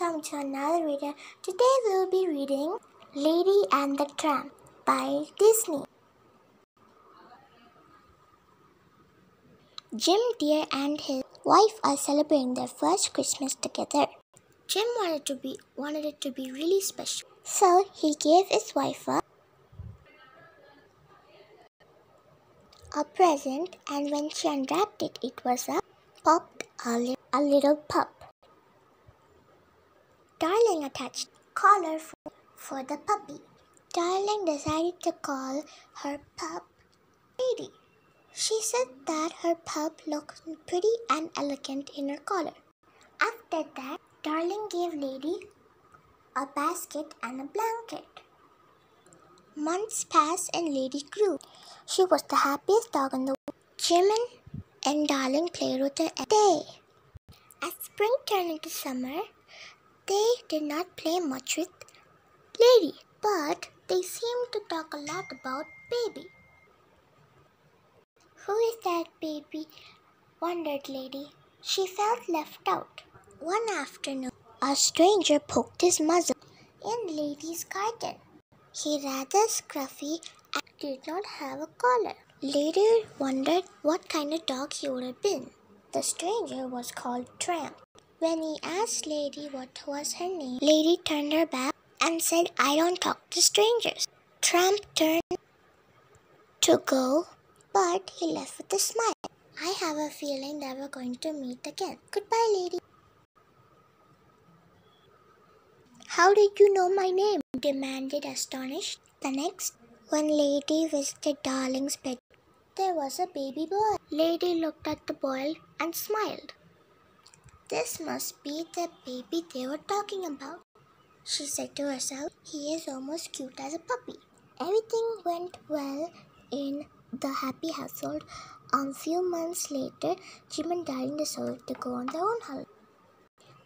welcome to another reader. Today we will be reading Lady and the Tramp by Disney. Jim Dear and his wife are celebrating their first Christmas together. Jim wanted to be wanted it to be really special. So he gave his wife a, a present and when she unwrapped it it was a popped a, li- a little pup. Darling attached collar for, for the puppy. Darling decided to call her pup Lady. She said that her pup looked pretty and elegant in her collar. After that, Darling gave Lady a basket and a blanket. Months passed and Lady grew. She was the happiest dog in the world. Jim and, and Darling played with her every day. As spring turned into summer, they did not play much with Lady, but they seemed to talk a lot about Baby. Who is that baby? wondered Lady. She felt left out. One afternoon, a stranger poked his muzzle in Lady's garden. He rather scruffy and did not have a collar. Lady wondered what kind of dog he would have been. The stranger was called Tramp. When he asked Lady what was her name, Lady turned her back and said, I don't talk to strangers. Tramp turned to go, but he left with a smile. I have a feeling that we're going to meet again. Goodbye, lady. How did you know my name? demanded astonished. The next, when Lady visited Darling's bed, there was a baby boy. Lady looked at the boy and smiled. This must be the baby they were talking about. She said to herself, he is almost cute as a puppy. Everything went well in the happy household. A few months later, Jim and Darling decided to go on their own holiday.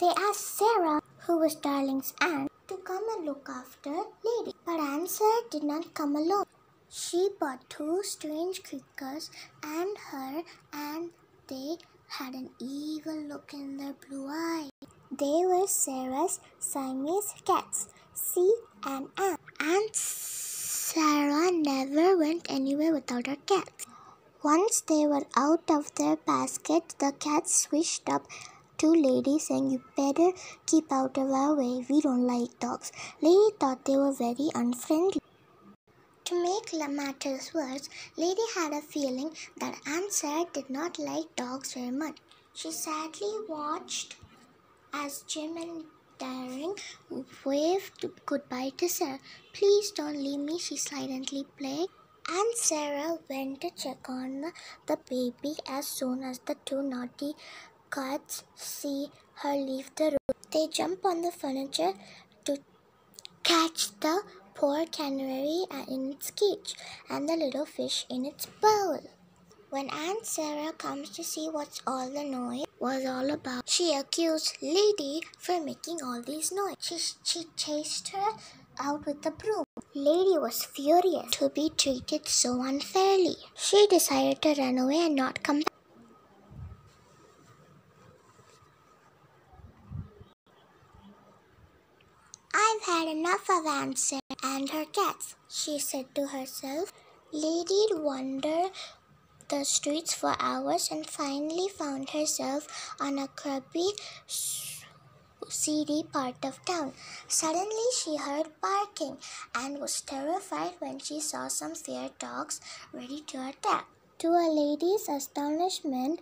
They asked Sarah, who was Darling's aunt, to come and look after Lady. But Aunt Sarah did not come alone. She brought two strange creatures and her, and they had an evil look in their blue eyes. They were Sarah's Siamese cats, Si and Anne. Aunt Sarah never went anywhere without her cats. Once they were out of their basket, the cats swished up to Lady saying, You better keep out of our way. We don't like dogs. Lady thought they were very unfriendly. To make matters worse, Lady had a feeling that Aunt Sarah did not like dogs very much. She sadly watched as Jim and Darling waved goodbye to Sarah. Please don't leave me, she silently begged. Aunt Sarah went to check on the baby as soon as the two naughty cats see her leave the room. They jump on the furniture to catch the poor canary in its cage and the little fish in its bowl. When Aunt Sarah comes to see what's all the noise was all about, she accused Lady for making all these noise. She, she chased her out with the broom. Lady was furious to be treated so unfairly. She decided to run away and not come back. I've had enough of Aunt Sarah and her cats, she said to herself. Lady wandered the streets for hours and finally found herself on a crabby, seedy part of town. Suddenly she heard barking and was terrified when she saw some fair dogs ready to attack. To a lady's astonishment,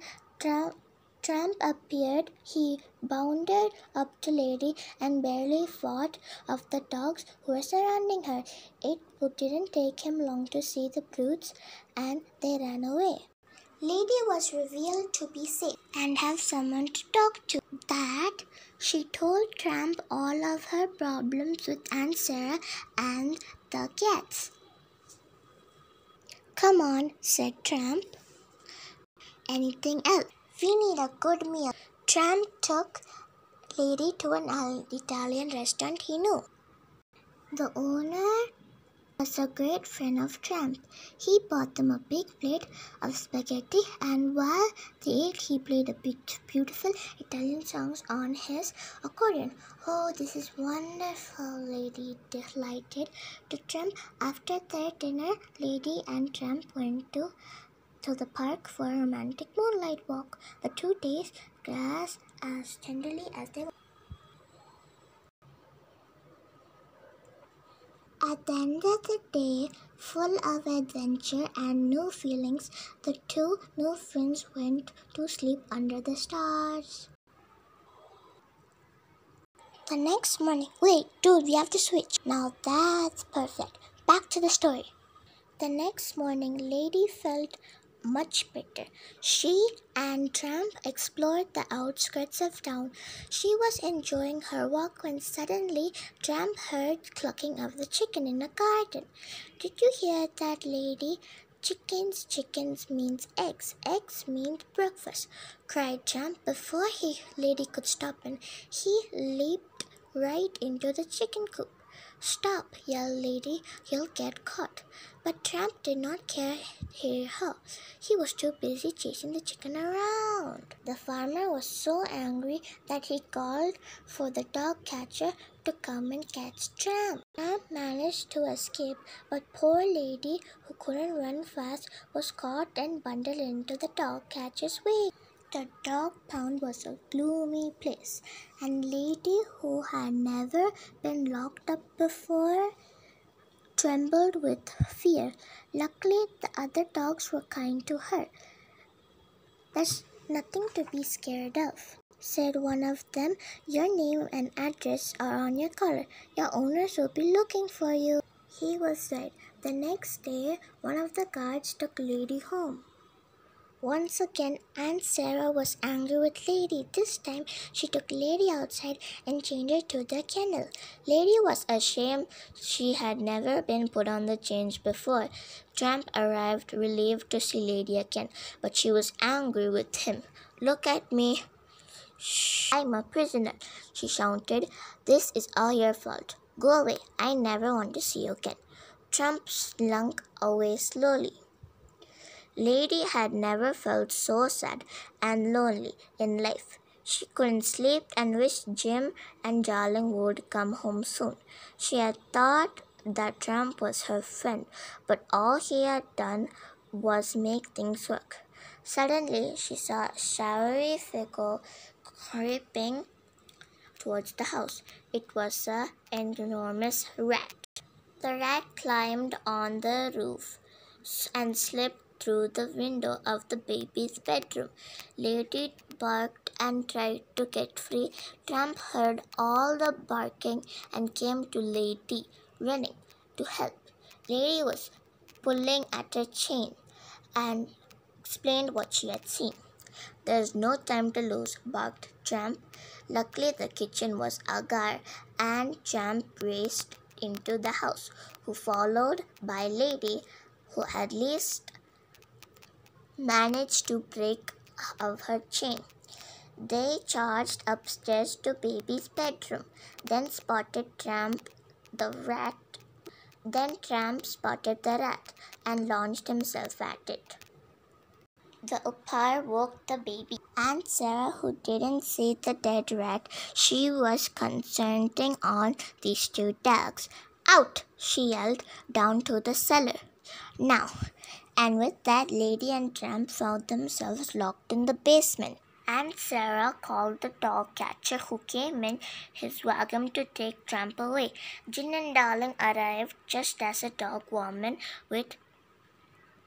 Tramp, appeared. He bounded up to Lady and barely fought off the dogs who were surrounding her. It didn't take him long to see the brutes and they ran away. Lady was revealed to be sick and have someone to talk to. That she told Tramp all of her problems with Aunt Sarah and the cats. Come on, said Tramp. Anything else? We need a good meal. Tramp took Lady to an Italian restaurant he knew. The owner was a great friend of Tramp. He bought them a big plate of spaghetti, and while they ate, he played a beautiful Italian songs on his accordion. Oh, this is wonderful, Lady delighted to Tramp. After their dinner, Lady and Tramp went to to the park for a romantic moonlight walk. The two days grass as tenderly as they were. At the end of the day, full of adventure and new feelings, the two new friends went to sleep under the stars. The next morning, wait, dude, we have to switch. Now that's perfect. Back to the story. The next morning, Lady felt much better. She and Tramp explored the outskirts of town. She was enjoying her walk when suddenly Tramp heard clucking of the chicken in the garden. Did you hear that, lady? Chickens, chickens means eggs. Eggs means breakfast, cried Tramp before he lady could stop him. He leaped right into the chicken coop. Stop, yelled Lady, you'll get caught. But Tramp did not care hear her. He was too busy chasing the chicken around. The farmer was so angry that he called for the dog catcher to come and catch Tramp. Tramp managed to escape, but poor Lady, who couldn't run fast, was caught and bundled into the dog catcher's wig. The dog pound was a gloomy place, and Lady, who had never been locked up before, trembled with fear. Luckily, the other dogs were kind to her. There's nothing to be scared of, said one of them. Your name and address are on your collar. Your owners will be looking for you. He was right. The next day, one of the guards took Lady home. Once again, Aunt Sarah was angry with Lady. This time, she took Lady outside and chained her to the kennel. Lady was ashamed she had never been put on the chains before. Tramp arrived, relieved to see Lady again, but she was angry with him. Look at me. Shh, I'm a prisoner, she shouted. This is all your fault. Go away. I never want to see you again. Tramp slunk away slowly. Lady had never felt so sad and lonely in life. She couldn't sleep and wished Jim and Darling would come home soon. She had thought that Tramp was her friend, but all he had done was make things work. Suddenly, she saw a shadowy figure creeping towards the house. It was an enormous rat. The rat climbed on the roof and slipped through the window of the baby's bedroom. Lady barked and tried to get free. Tramp heard all the barking and came to Lady, running to help. Lady was pulling at her chain and explained what she had seen. There's no time to lose, barked Tramp. Luckily, the kitchen was agar, and Tramp raced into the house, who followed by Lady, who at least managed to break of her chain. They charged upstairs to baby's bedroom, then spotted Tramp the rat. Then Tramp spotted the rat and launched himself at it. The Upar woke the baby. Aunt Sarah, who didn't see the dead rat, she was concentrating on these two dogs. Out! she yelled down to the cellar. Now, and with that, Lady and Tramp found themselves locked in the basement. Aunt Sarah called the dog catcher who came in his wagon to take Tramp away. Jim and Darling arrived just as a dog woman with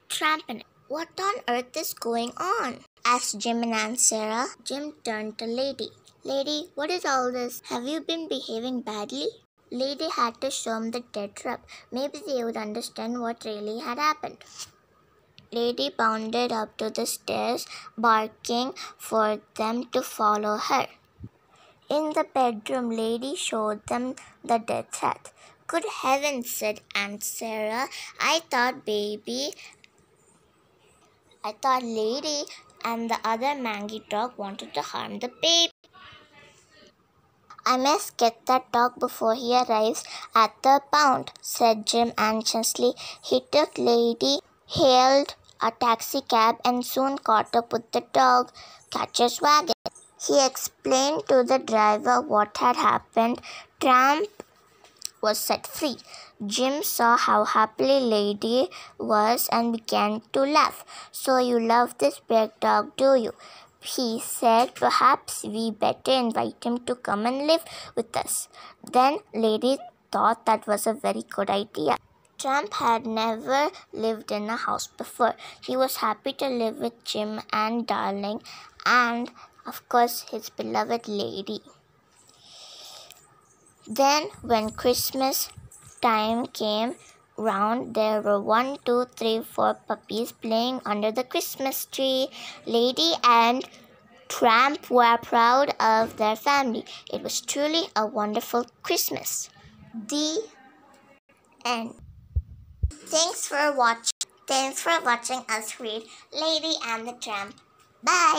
Tramp in it. What on earth is going on? asked Jim and Aunt Sarah. Jim turned to Lady. Lady, what is all this? Have you been behaving badly? Lady had to show him the dead trap. Maybe they would understand what really had happened. Lady bounded up to the stairs, barking for them to follow her. In the bedroom, Lady showed them the death hat. Good heavens, said Aunt Sarah. I thought baby, I thought Lady and the other mangy dog wanted to harm the baby. I must get that dog before he arrives at the pound, said Jim anxiously. He took Lady, hailed a taxi cab, and soon caught up with the dog catcher's wagon. He explained to the driver what had happened. Tramp was set free. Jim saw how happily Lady was and began to laugh. So you love this big dog, do you? He said perhaps we better invite him to come and live with us. Then Lady thought that was a very good idea. Tramp had never lived in a house before. He was happy to live with Jim and Darling and, of course, his beloved lady. Then, when Christmas time came round, there were one, two, three, four puppies playing under the Christmas tree. Lady and Tramp were proud of their family. It was truly a wonderful Christmas. The end. Thanks for watching. Thanks for watching us read Lady and the Tramp. Bye.